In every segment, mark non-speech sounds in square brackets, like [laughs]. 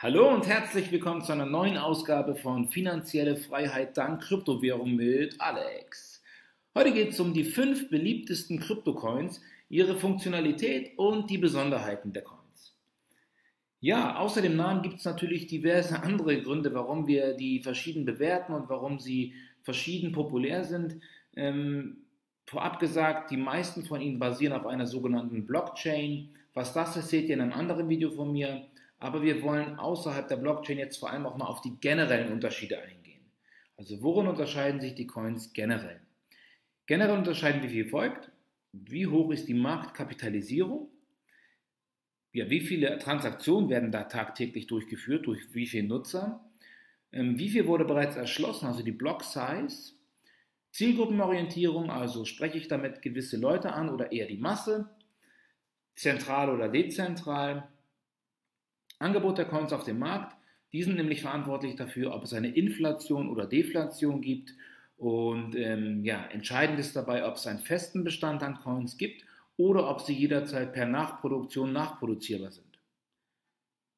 Hallo und herzlich willkommen zu einer neuen Ausgabe von Finanzielle Freiheit dank Kryptowährung mit Alex. Heute geht es um die fünf beliebtesten Kryptocoins, ihre Funktionalität und die Besonderheiten der Coins. Ja, außer dem Namen gibt es natürlich diverse [laughs] andere Gründe, warum wir die verschieden bewerten und warum sie verschieden populär sind. Ähm, vorab gesagt, die meisten von ihnen basieren auf einer sogenannten Blockchain. Was das ist, seht ihr in einem anderen Video von mir. Aber wir wollen außerhalb der Blockchain jetzt vor allem auch mal auf die generellen Unterschiede eingehen. Also worin unterscheiden sich die Coins generell? Generell unterscheiden wir wie folgt. Wie hoch ist die Marktkapitalisierung? Ja, wie viele Transaktionen werden da tagtäglich durchgeführt, durch wie viele Nutzer? Ähm, wie viel wurde bereits erschlossen, also die Block Size? Zielgruppenorientierung, also spreche ich damit gewisse Leute an oder eher die Masse? Zentral oder dezentral? Angebot der Coins auf dem Markt. Die sind nämlich verantwortlich dafür, ob es eine Inflation oder Deflation gibt. Und ähm, ja, entscheidend ist dabei, ob es einen festen Bestand an Coins gibt oder ob sie jederzeit per Nachproduktion nachproduzierbar sind.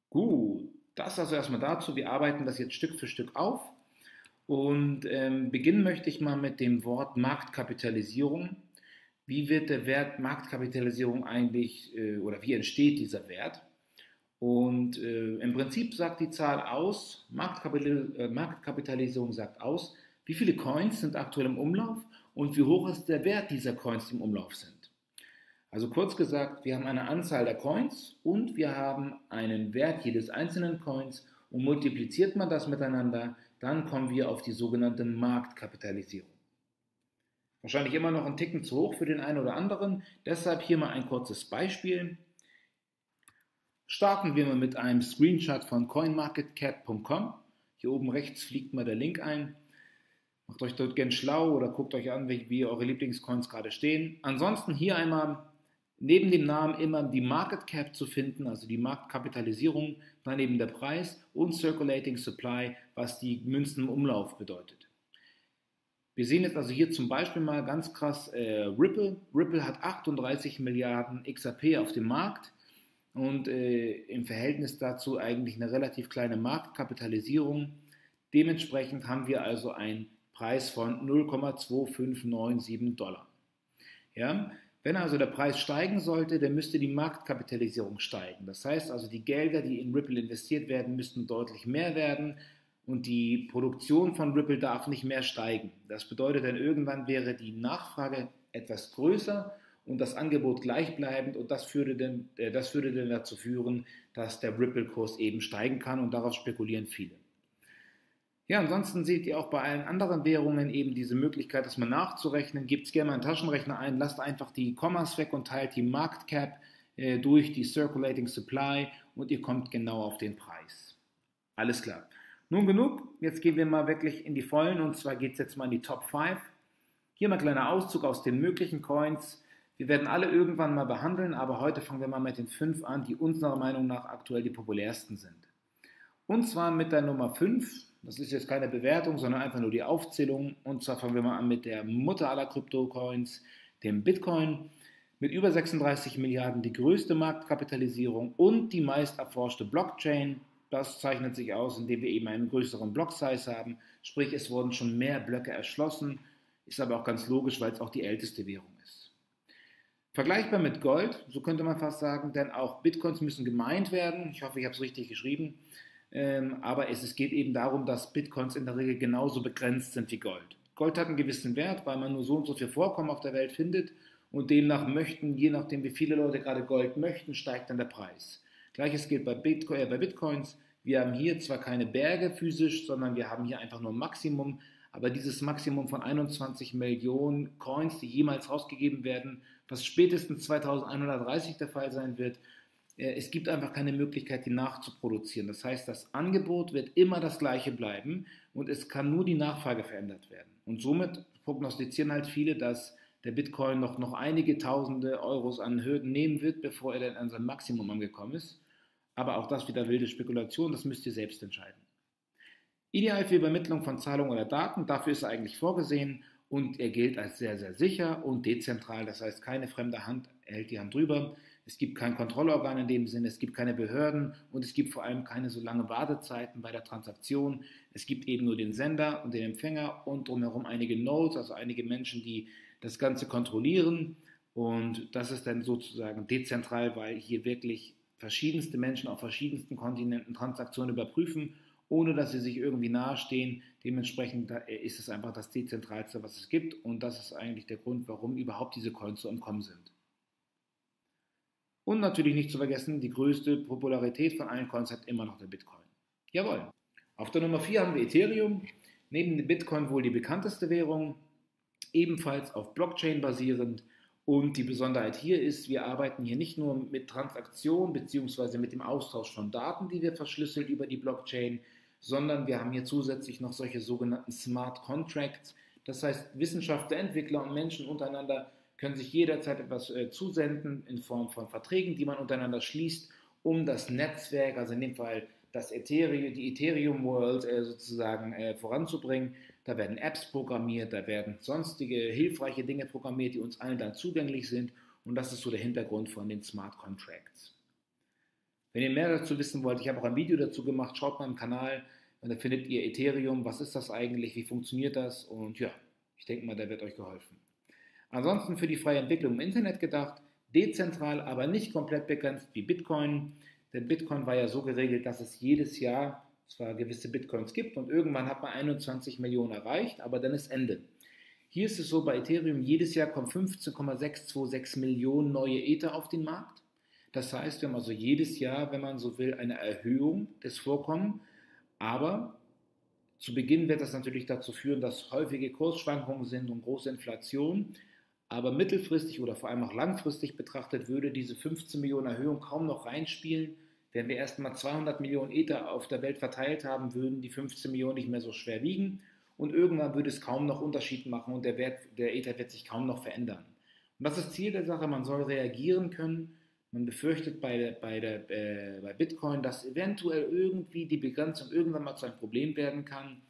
Gut, das also erstmal dazu. Wir arbeiten das jetzt Stück für Stück auf. Und ähm, beginnen möchte ich mal mit dem Wort Marktkapitalisierung. Wie wird der Wert Marktkapitalisierung eigentlich äh, oder wie entsteht dieser Wert? Und äh, im Prinzip sagt die Zahl aus, Marktkapital, äh, Marktkapitalisierung sagt aus, wie viele Coins sind aktuell im Umlauf und wie hoch ist der Wert dieser Coins, die im Umlauf sind. Also kurz gesagt, wir haben eine Anzahl der Coins und wir haben einen Wert jedes einzelnen Coins und multipliziert man das miteinander, dann kommen wir auf die sogenannte Marktkapitalisierung. Wahrscheinlich immer noch ein Ticken zu hoch für den einen oder anderen, deshalb hier mal ein kurzes Beispiel. Starten wir mal mit einem Screenshot von coinmarketcap.com. Hier oben rechts fliegt mal der Link ein. Macht euch dort gern schlau oder guckt euch an, wie, eure Lieblingscoins gerade stehen. Ansonsten hier einmal neben dem Namen immer die Market Cap zu finden, also die Marktkapitalisierung, daneben der Preis und Circulating Supply, was die Münzen im Umlauf bedeutet. Wir sehen jetzt also hier zum Beispiel mal ganz krass äh, Ripple. Ripple hat 38 Milliarden XRP auf dem Markt und äh, im Verhältnis dazu eigentlich eine relativ kleine Marktkapitalisierung. Dementsprechend haben wir also einen Preis von 0,2597 Dollar. Ja? Wenn also der Preis steigen sollte, dann müsste die Marktkapitalisierung steigen. Das heißt also, die Gelder, die in Ripple investiert werden, müssten deutlich mehr werden und die Produktion von Ripple darf nicht mehr steigen. Das bedeutet dann irgendwann wäre die Nachfrage etwas größer und das Angebot gleichbleibend und das würde, dann, äh, das würde dann dazu führen, dass der Ripple-Kurs eben steigen kann und darauf spekulieren viele. Ja, ansonsten seht ihr auch bei allen anderen Währungen eben diese Möglichkeit, das mal nachzurechnen. Gebt gerne mal einen Taschenrechner ein, lasst einfach die Kommas weg und teilt die Marktcap äh, durch die Circulating Supply und ihr kommt genau auf den Preis. Alles klar. Nun genug, jetzt gehen wir mal wirklich in die Vollen und zwar geht es jetzt mal in die Top 5. Hier mal ein kleiner Auszug aus den möglichen Coins. Wir werden alle irgendwann mal behandeln, aber heute fangen wir mal mit den fünf an, die unserer Meinung nach aktuell die populärsten sind. Und zwar mit der Nummer 5. Das ist jetzt keine Bewertung, sondern einfach nur die Aufzählung. Und zwar fangen wir mal an mit der Mutter aller Kryptocoins, dem Bitcoin. Mit über 36 Milliarden die größte Marktkapitalisierung und die meist erforschte Blockchain. Das zeichnet sich aus, indem wir eben einen größeren Block-Size haben. Sprich, es wurden schon mehr Blöcke erschlossen. Ist aber auch ganz logisch, weil es auch die älteste Währung ist. Vergleichbar mit Gold, so könnte man fast sagen, denn auch Bitcoins müssen gemeint werden. Ich hoffe, ich habe es richtig geschrieben. Ähm, aber es, geht eben darum, dass Bitcoins in der Regel genauso begrenzt sind wie Gold. Gold hat einen gewissen Wert, weil man nur so und so viel Vorkommen auf der Welt findet und demnach möchten, je nachdem wie viele Leute gerade Gold möchten, steigt dann der Preis. Gleiches gilt bei, Bitcoin, äh, bei Bitcoins. Wir haben hier zwar keine Berge physisch, sondern wir haben hier einfach nur ein Maximum, aber dieses Maximum von 21 Millionen Coins, die jemals rausgegeben werden, was spätestens 2130 der Fall sein wird, äh, es gibt einfach keine Möglichkeit, die nachzuproduzieren. Das heißt, das Angebot wird immer das gleiche bleiben und es kann nur die Nachfrage verändert werden. Und somit prognostizieren halt viele, dass der Bitcoin noch, noch einige tausende Euros an Hürden nehmen wird, bevor er dann an sein Maximum angekommen ist. Aber auch das wieder wilde Spekulation, das müsst ihr selbst entscheiden. Ideal für Übermittlung von Zahlungen oder Daten, dafür ist er eigentlich vorgesehen und er gilt als sehr, sehr sicher und dezentral. Das heißt, keine fremde Hand hält die Hand drüber. es gibt kein Kontrollorgan in dem Sinne, es gibt keine Behörden und es gibt vor allem keine so lange Wartezeiten bei der Transaktion. Es gibt eben nur den Sender und den Empfänger und drumherum einige Nodes, also einige Menschen, die das Ganze kontrollieren. Und das ist dann sozusagen dezentral, weil hier wirklich verschiedenste Menschen auf verschiedensten Kontinenten Transaktionen überprüfen, ohne dass sie sich irgendwie nahestehen. Dementsprechend ist es einfach das dezentralste, was es gibt. Und das ist eigentlich der Grund, warum überhaupt diese Coins so im Kommen sind. Und natürlich nicht zu vergessen, die größte Popularität von allen Coins hat immer noch der Bitcoin. Jawohl. Auf der Nummer 4 haben wir Ethereum. Neben dem Bitcoin wohl die bekannteste Währung, ebenfalls auf Blockchain basierend. Und die Besonderheit hier ist, wir arbeiten hier nicht nur mit Transaktionen bzw. mit dem Austausch von Daten, die wir verschlüsselt über die Blockchain, sondern wir haben hier zusätzlich noch solche sogenannten Smart Contracts. Das heißt, Wissenschaftler, Entwickler und Menschen untereinander können sich jederzeit etwas äh, zusenden in Form von Verträgen, die man untereinander schließt, um das Netzwerk, also in dem Fall das Ethereum, die Ethereum World äh, sozusagen äh, voranzubringen. Da werden Apps programmiert, da werden sonstige hilfreiche Dinge programmiert, die uns allen dann zugänglich sind. Und das ist so der Hintergrund von den Smart Contracts. Wenn ihr mehr dazu wissen wollt, ich habe auch ein Video dazu gemacht, schaut mal im Kanal, und da findet ihr Ethereum, was ist das eigentlich, wie funktioniert das und ja, ich denke mal, da wird euch geholfen. Ansonsten für die freie Entwicklung im Internet gedacht, dezentral, aber nicht komplett begrenzt wie Bitcoin. Denn Bitcoin war ja so geregelt, dass es jedes Jahr zwar gewisse Bitcoins gibt und irgendwann hat man 21 Millionen erreicht, aber dann ist Ende. Hier ist es so, bei Ethereum jedes Jahr kommen 15,626 Millionen neue Ether auf den Markt. Das heißt, wir haben also jedes Jahr, wenn man so will, eine Erhöhung des Vorkommens. Aber zu Beginn wird das natürlich dazu führen, dass häufige Kursschwankungen sind und große Inflation. Aber mittelfristig oder vor allem auch langfristig betrachtet würde diese 15 Millionen Erhöhung kaum noch reinspielen. Wenn wir erstmal 200 Millionen Ether auf der Welt verteilt haben, würden die 15 Millionen nicht mehr so schwer wiegen und irgendwann würde es kaum noch Unterschied machen und der Wert der Ether wird sich kaum noch verändern. Und das ist Ziel der Sache, man soll reagieren können. Man befürchtet bei, bei, der, äh, bei Bitcoin, dass eventuell irgendwie die Begrenzung irgendwann mal zu einem Problem werden kann.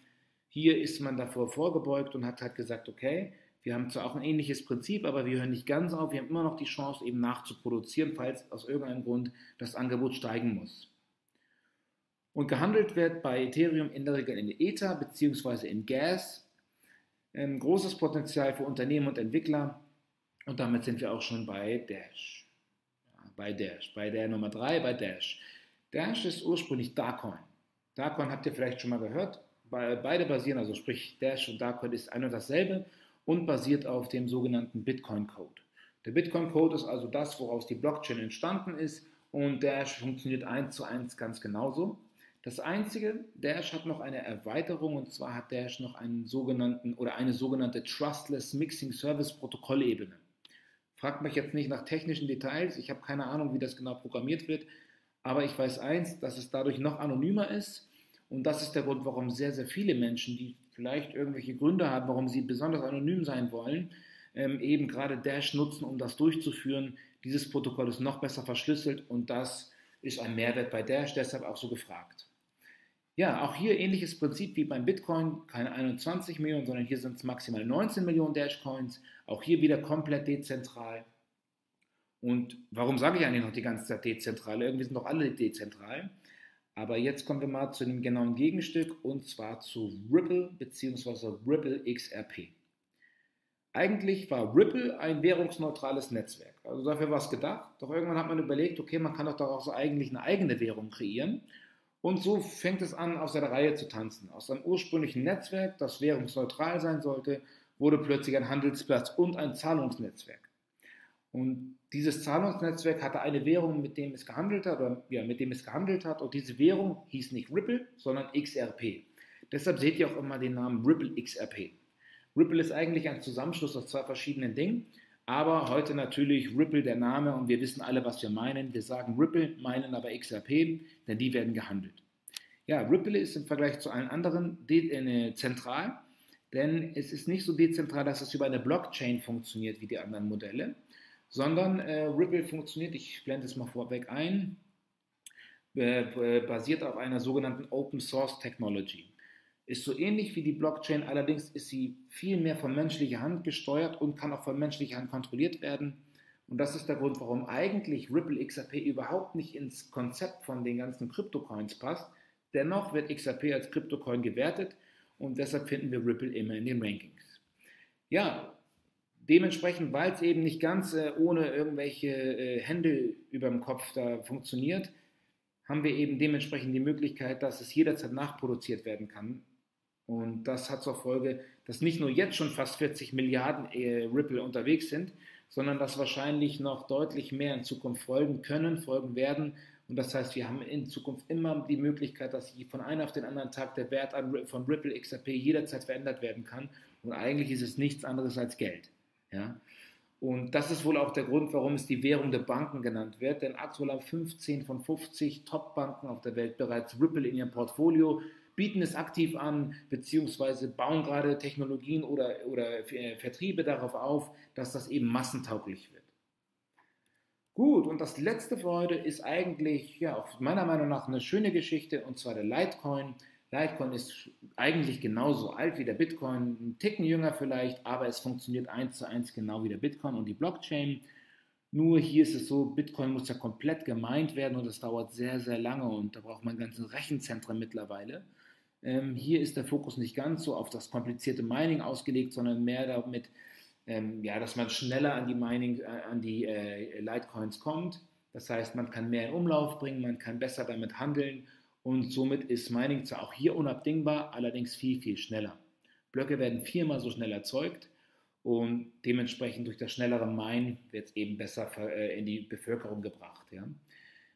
Hier ist man davor vorgebeugt und hat halt gesagt, okay, wir haben zwar auch ein ähnliches Prinzip, aber wir hören nicht ganz auf. Wir haben immer noch die Chance, eben nachzuproduzieren, falls aus irgendeinem Grund das Angebot steigen muss. Und gehandelt wird bei Ethereum in der Regel in Ether bzw. in Gas. Ein großes Potenzial für Unternehmen und Entwickler. Und damit sind wir auch schon bei Dash. Bei Dash, bei der Nummer 3, bei Dash. Dash ist ursprünglich Darkcoin. Darkcoin habt ihr vielleicht schon mal gehört. Beide basieren, also sprich Dash und Darkcoin ist ein und dasselbe und basiert auf dem sogenannten Bitcoin-Code. Der Bitcoin-Code ist also das, woraus die Blockchain entstanden ist und Dash funktioniert eins zu eins ganz genauso. Das einzige, Dash hat noch eine Erweiterung und zwar hat Dash noch einen sogenannten oder eine sogenannte Trustless Mixing Service Protokollebene. Fragt mich jetzt nicht nach technischen Details, ich habe keine Ahnung, wie das genau programmiert wird, aber ich weiß eins, dass es dadurch noch anonymer ist und das ist der Grund, warum sehr, sehr viele Menschen, die vielleicht irgendwelche Gründe haben, warum sie besonders anonym sein wollen, ähm, eben gerade Dash nutzen, um das durchzuführen. Dieses Protokoll ist noch besser verschlüsselt und das ist ein Mehrwert bei Dash, deshalb auch so gefragt. Ja, auch hier ähnliches Prinzip wie beim Bitcoin, keine 21 Millionen, sondern hier sind es maximal 19 Millionen Dash-Coins. Auch hier wieder komplett dezentral. Und warum sage ich eigentlich noch die ganze Zeit dezentral? Irgendwie sind doch alle dezentral. Aber jetzt kommen wir mal zu dem genauen Gegenstück und zwar zu Ripple bzw. Ripple XRP. Eigentlich war Ripple ein währungsneutrales Netzwerk. Also dafür war es gedacht. Doch irgendwann hat man überlegt, okay, man kann doch daraus so eigentlich eine eigene Währung kreieren. Und so fängt es an, aus der Reihe zu tanzen. Aus einem ursprünglichen Netzwerk, das währungsneutral sein sollte, wurde plötzlich ein Handelsplatz und ein Zahlungsnetzwerk. Und dieses Zahlungsnetzwerk hatte eine Währung, mit dem es gehandelt hat, oder ja, mit dem es gehandelt hat. Und diese Währung hieß nicht Ripple, sondern XRP. Deshalb seht ihr auch immer den Namen Ripple XRP. Ripple ist eigentlich ein Zusammenschluss aus zwei verschiedenen Dingen, aber heute natürlich Ripple der Name und wir wissen alle, was wir meinen. Wir sagen Ripple, meinen aber XRP, denn die werden gehandelt. Ja, Ripple ist im Vergleich zu allen anderen äh, zentral, denn es ist nicht so dezentral, dass es über eine Blockchain funktioniert wie die anderen Modelle, sondern äh, Ripple funktioniert, ich blende es mal vorweg ein, äh, basiert auf einer sogenannten Open Source Technology. Ist so ähnlich wie die Blockchain, allerdings ist sie viel mehr von menschlicher Hand gesteuert und kann auch von menschlicher Hand kontrolliert werden. Und das ist der Grund, warum eigentlich Ripple XRP überhaupt nicht ins Konzept von den ganzen Kryptocoins passt. Dennoch wird XRP als Kryptocoin gewertet und deshalb finden wir Ripple immer in den Rankings. Ja, dementsprechend, weil es eben nicht ganz äh, ohne irgendwelche äh, Hände über dem Kopf da funktioniert, haben wir eben dementsprechend die Möglichkeit, dass es jederzeit nachproduziert werden kann. Und das hat zur Folge, dass nicht nur jetzt schon fast 40 Milliarden äh, Ripple unterwegs sind, sondern dass wahrscheinlich noch deutlich mehr in Zukunft folgen können, folgen werden. Und das heißt, wir haben in Zukunft immer die Möglichkeit, dass von einem auf den anderen Tag der Wert von Ripple XRP jederzeit verändert werden kann. Und eigentlich ist es nichts anderes als Geld. Ja? Und das ist wohl auch der Grund, warum es die Währung der Banken genannt wird, denn aktuell haben 15 von 50 Top-Banken auf der Welt bereits Ripple in ihrem Portfolio, bieten es aktiv an, beziehungsweise bauen gerade Technologien oder, oder Vertriebe darauf auf, dass das eben massentauglich wird. Gut, und das letzte für heute ist eigentlich, ja, auch meiner Meinung nach eine schöne Geschichte, und zwar der Litecoin. Litecoin ist eigentlich genauso alt wie der Bitcoin, ein Ticken jünger vielleicht, aber es funktioniert eins zu eins genau wie der Bitcoin und die Blockchain. Nur hier ist es so, Bitcoin muss ja komplett gemeint werden und das dauert sehr, sehr lange und da braucht man ganze Rechenzentren mittlerweile. Ähm, hier ist der Fokus nicht ganz so auf das komplizierte Mining ausgelegt, sondern mehr damit, ähm, ja, dass man schneller an die Mining, äh, an die äh, Litecoins kommt. Das heißt, man kann mehr in Umlauf bringen, man kann besser damit handeln und somit ist Mining zwar auch hier unabdingbar, allerdings viel, viel schneller. Blöcke werden viermal so schnell erzeugt und dementsprechend durch das schnellere Minen wird es eben besser äh, in die Bevölkerung gebracht ja?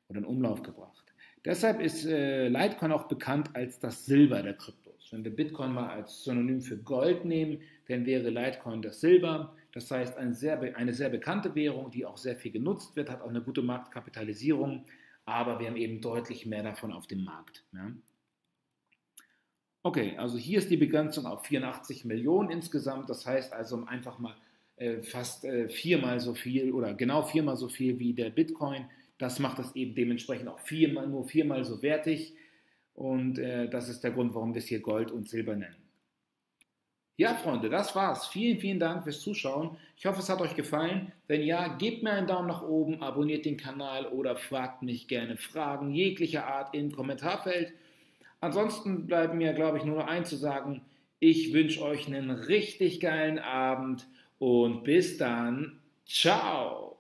oder in Umlauf gebracht. Deshalb ist äh, Litecoin auch bekannt als das Silber der Kryptos. Wenn wir Bitcoin mal als Synonym für Gold nehmen, dann wäre Litecoin das Silber. Das heißt, eine sehr, eine sehr bekannte Währung, die auch sehr viel genutzt wird, hat auch eine gute Marktkapitalisierung aber wir haben eben deutlich mehr davon auf dem Markt. Ja. Okay, also hier ist die Begrenzung auf 84 Millionen insgesamt. Das heißt also einfach mal äh, fast äh, viermal so viel oder genau viermal so viel wie der Bitcoin. Das macht das eben dementsprechend auch viermal, nur viermal so wertig. Und äh, das ist der Grund, warum wir es hier Gold und Silber nennen. Ja, Freunde, das war's. Vielen, vielen Dank fürs Zuschauen. Ich hoffe, es hat euch gefallen. Wenn ja, gebt mir einen Daumen nach oben, abonniert den Kanal oder fragt mich gerne Fragen jeglicher Art im Kommentarfeld. Ansonsten bleibt mir, glaube ich, nur noch eins zu sagen. Ich wünsche euch einen richtig geilen Abend und bis dann. Ciao.